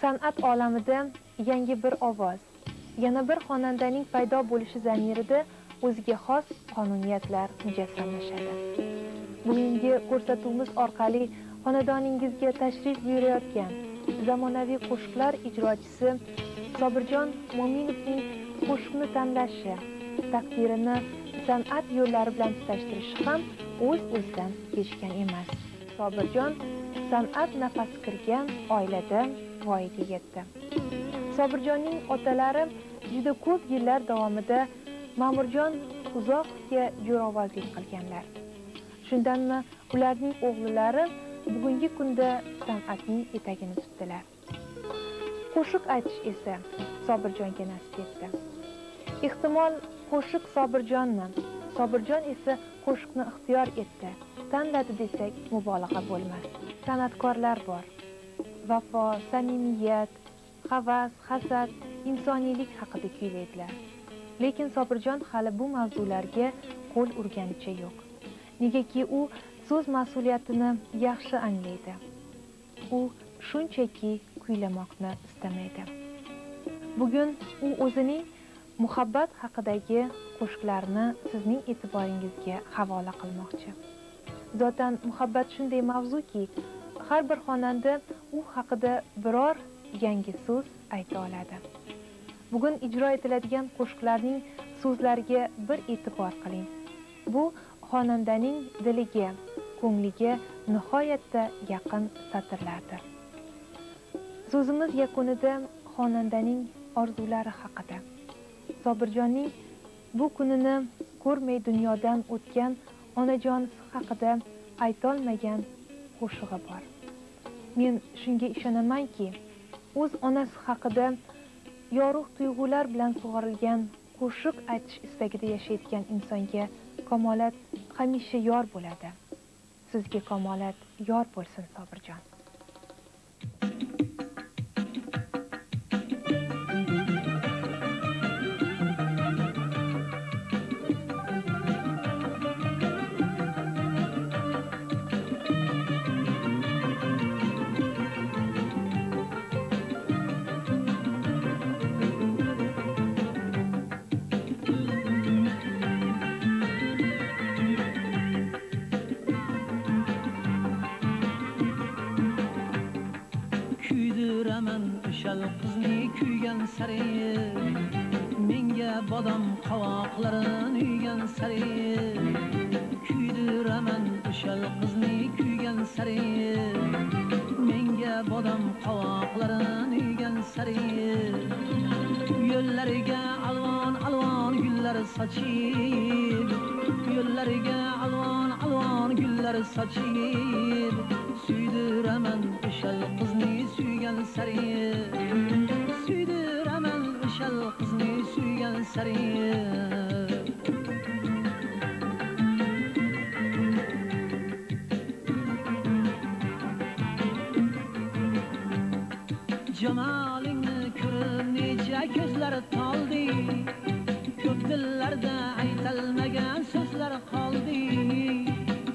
san'at olamida yangi bir ovoz yana bir xonandaning paydo bo'lishi zamirida o'ziga xos qonuniyatlar mujassamlashadi. Bugungi ko'rsatuvimiz orqali xonadoningizga tashrif buyurayotgan zamonaviy qo'shiqlar ijrochisi sobirjon mo'minovning qo'shiqni tanlashi taqdirini san'at yo'llari bilan tutashtirishi ham o'z o'zidan kechgan emas. Sobirjon san'at nafasi kirgan oilada voyaga yetdi. Sobirjonning otalari juda ko'p yillar davomida ma'murjon uzoqga jo'ravozlik qilganlar. Shundanmi ularning o'g'illari bugungi kunda san'atning etagini tutdilar. Qo'shiq aytish esa sobirjonga nasib etdi. Ehtimol qo'shiq sobirjonni sobirjon esa qo'shiqni ixtiyor etdi. Tanladi desak mubolag'a bo'lmas. San'atkorlar bor. Vafo samimiyat havas hasad insoniylik haqida kuylaydilar. Lekin sobirjon hali bu mavzularga qo'l urganicha yo'q. Negaki u so'z mas'uliyatini yaxshi anglaydi. U shunchaki kuylamoqni istamaydi. Bugun u o'zining muhabbat haqidagi qo'shiqlarni sizning e'tiboringizga havola qilmoqchi. Zotan muhabbat shunday mavzuki har bir xonanda u haqida biror yangi so'z ayta oladi. Bugun ijro etiladigan qo'shiqlarning so'zlariga bir e'tibor qiling. Bu xonandaning diliga ko'ngliga nihoyatda yaqin satrlardir. So'zimiz yakunida xonandaning orzulari haqida. Sobirjonning bu kunini ko'rmay dunyodan o'tgan onajonisi haqida aytolmagan qo'shig'i bor. Men shunga ishonamanki o'z onasi haqida yorug' tuyg'ular bilan sug'orilgan qo'shiq aytish istagida yashayotgan insonga kamolat hamisha yor bo'ladi. Sizga kamolat yor bo'lsin sobirjon. Bodom qovoqlarin uygan sari kuydiraman o'shal qizni kuygan sari. Menga bodom qovoqlarin uygan sari yo'llariga alvon alvon gullar sochib yo'llariga alvon alvon gullar sochib suydiraman o'shal qizni suygan sari. Suydiraman o'shal qizni suygan sari jamolingni ko'rib necha ko'zlar toldi. Ko'p dillarda aytalmagan so'zlar qoldi.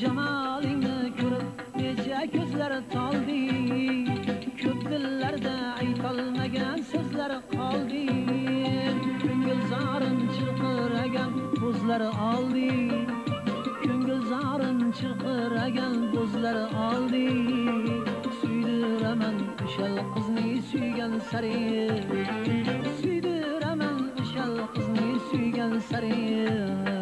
Jamolingni ko'rib necha ko'zlar toldi. Ko'p dillarda aytolmagan so'zlar qoldi. Bo'zlar oldi. Ko'ngil zorim chirqiragan bo'zlar oldi. Suydiraman o'shal qizni suygan sari. Suydiraman o'shal qizni suygan sari.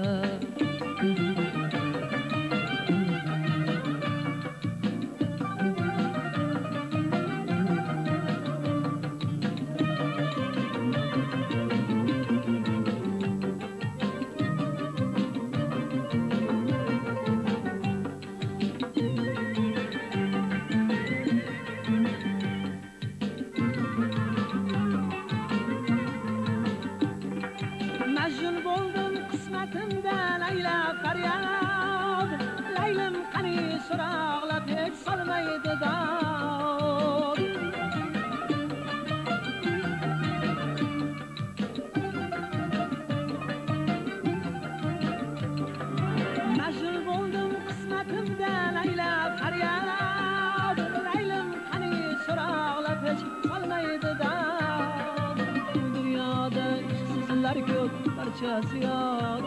Barchasi yot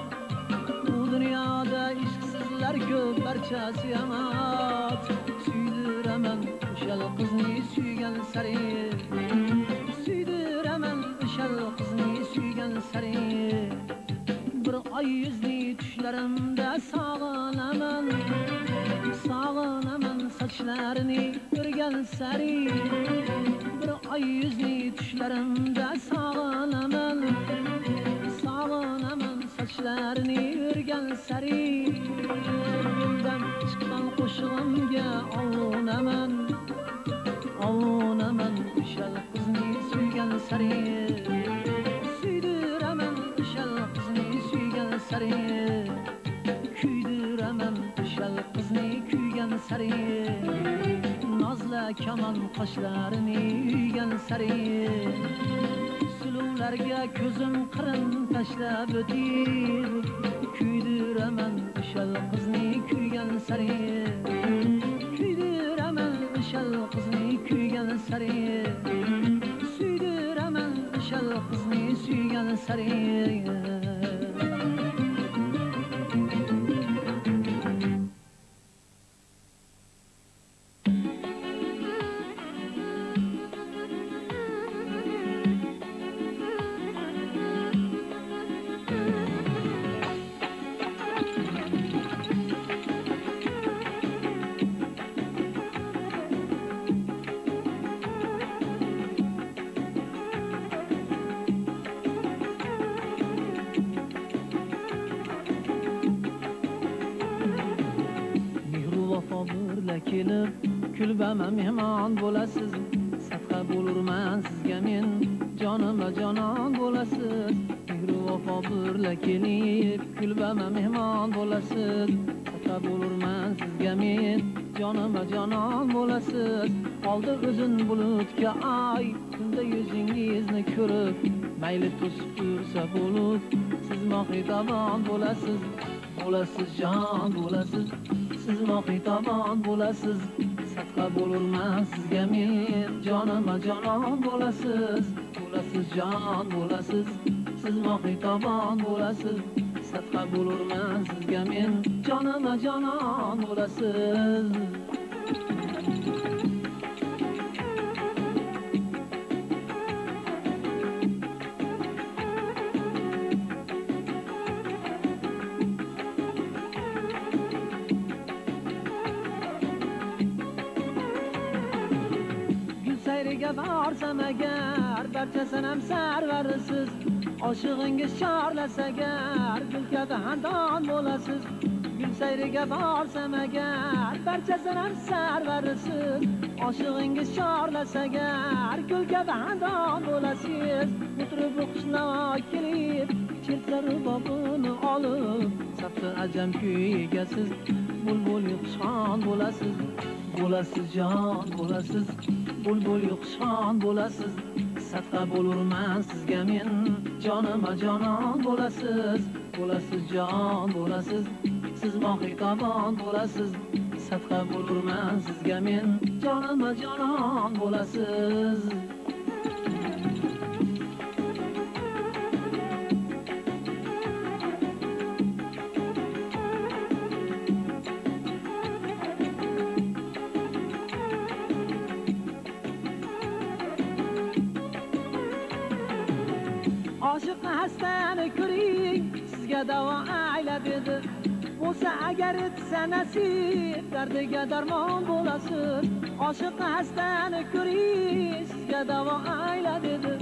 bu dunyoda ishqsizlar ko'p barchasi yomon suydiraman o'shal qizni suygan sari suydiraman o'shal qizni suygan sari bir oy yuzli tushlarimda sog'inaman sog'inaman sochlarini o'rgan sari bir oy yuzli tushlarimda sog'inaman sog'inaman sochlarini o'rgan sari yo'ldan chiqqan qo'shig'imga ovunaman. Ovunaman o'shal qizni suygan sari suydiraman o'shal qizni suygan sari. Kuydiraman o'shal qizni kuygan sari nozla kamon qoshlarini uygan sari. Suluvlarga ko'zim qirin tashlab o'tib kuydiraman o'shal qizni kuygan sari. Kuydiraman o'shal qizni kuygan sari. Suydiraman o'shal qizni suygan sari. Kulbama mehmon bo'lasiz sadqa bo'lurman sizga men. Jonim va jonon bo'lasiz mehru vafo birla kelib kulbama mehmon bo'lasiz. Sadqa bo'lurman sizga men jonim va jonon bo'lasiz. Oldi o'zin bulutga ay tunda yuzingizni ko'rib mayli to'sib tursa bulut siz mohitobon bo'lasiz. Bo'lasiz jon bo'lasiz siz mohitobon bo'lasiz. Sadqa bo'lurman. Sizga men jonima jonon bo'lasiz. Bo'lasiz jon bo'lasiz siz mohitobon bo'lasiz. Sadqa bo'lurman. Sizga men jonima jonon bo'lasiz. Borsam agar barchasini ham sarvarisiz. Oshig'ingiz chorlasa agar gul kabi xandon bo'lasiz. Gul sayriga borsam agar barchasini ham sarvarisiz. Oshig'ingiz chorlasa agar gul kabi xandon bo'lasiz. O'tirib xushnavo kelib chertsa rubobini olib safda ajam kuygasiz bulbul xushxon bo'lasiz. Bo'lasiz jon bo'lasiz bulbul xushxon bo'lasiz sadqa bo'lurman sizga men. Jonima jonon bo'lasiz bo'lasiz jon bo'lasiz siz mohitobon bo'lasiz sadqa bo'lurman sizga men. Jonima jonon bo'lasiz. Dardiga davo ayla dedi bo'lsa agar etsa nasib dardiga darmon bo'lasiz oshiq hastani ko'ring sizga davo ayla dedi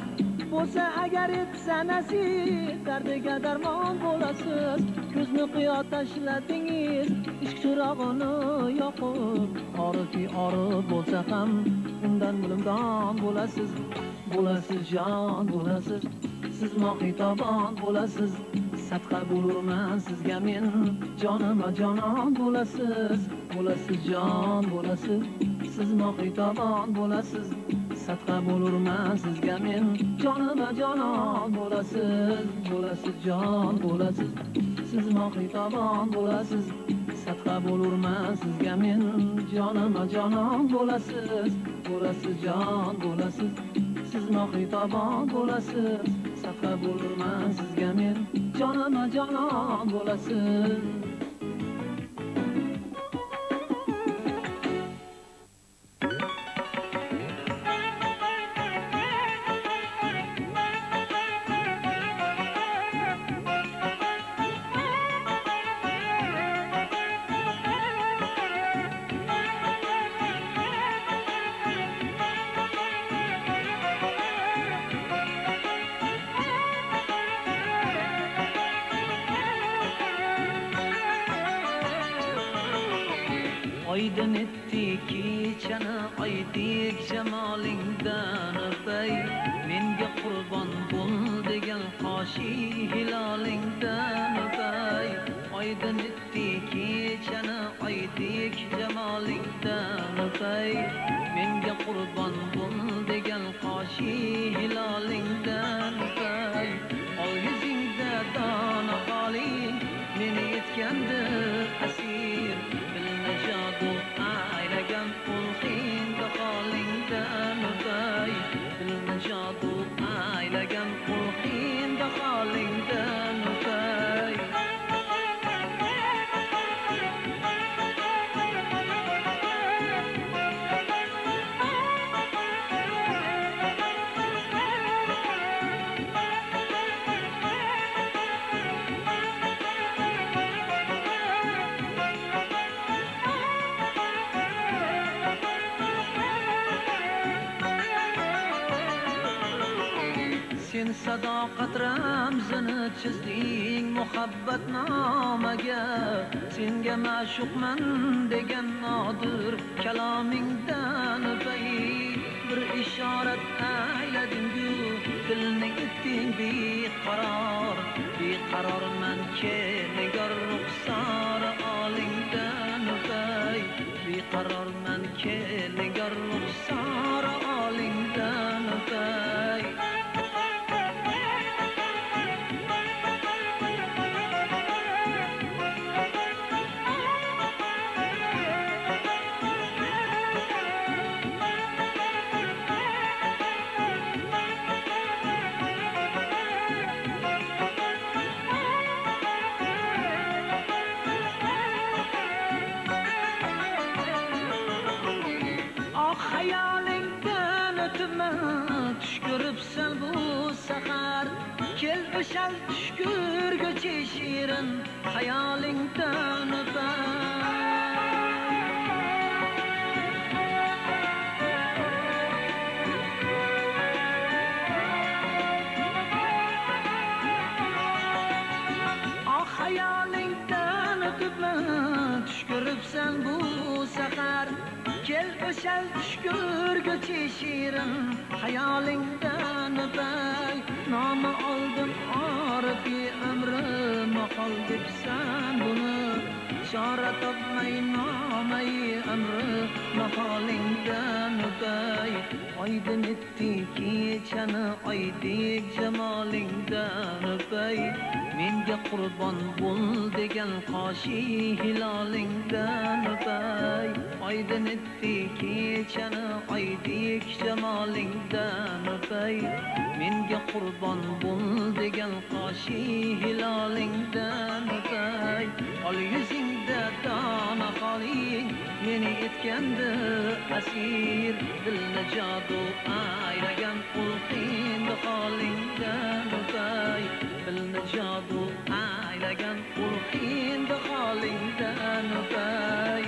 bo'lsa agar etsa nasib dardiga darmon bo'lasiz ko'zni qiyo tashladingiz ishq chirog'ini yoqib orifki orif bo'lsa ham undan bilimdon bo'lasiz. Bo'lasiz jon bo'lasiz. Siz mohitobon bo'lasiz. Sadqa bo'lurman sizga men. Jonima jonon bo'lasiz bo'lasiz jon bo'lasiz. Siz mohitobon bo'lasiz sadqa bo'lurman sizga men. Jonima jonon bo'lasiz bo'lasiz jon bo'lasiz. Siz mohitobon bo'lasiz sadqa bo'lurman sizga men. Jonima jonon bo'lasiz bo'lasiz jon bo'lasiz. Siz mohitobon bo'lasiz sadqa bo'lurman sizga men. Jonima jonon bo'lasin oydin etdi kechani oydek jamolingdan o'pay menga qurbon bo'l degan qoshi hilolingdan o'pay oydin etdi kechani oydek jamolingdan o'pay menga qurbon bo'l degan qoshi aylagan qulxingda holingdan o'tay sen sadoqat ramzini chizding muhabbat nomaga senga ma'shuqman degan nodir kalomingdan o'pay bir ishorat ayladingu dilni etding beqaror. Beqarorman nigor ruxsor olingdan o'pay beqarorman ke nigor kel o'shal tush ko'rguchi shirin xayolingdan o'pay kel o'shal tush ko'rguchi shirin xayolingdan o'pay nomi oldim orifi amri maqol debsan buni chora topmay nomai amri maholingdan o'pay oydin etdi kechani oydek jamolingdan o'pay menga qurbon bo'l degan qoshi hilolingdan o'pay. Oydin etdi kechani oydek jamolingdan o'pay. Menga qurbon bo'l degan qoshi hilolingdan o'pay. Ol yuzingda dona qoling meni etgandi asir. Dilni jodu aylagan qulqindi holing المشاط عالقا وروحين دخالين تانفاي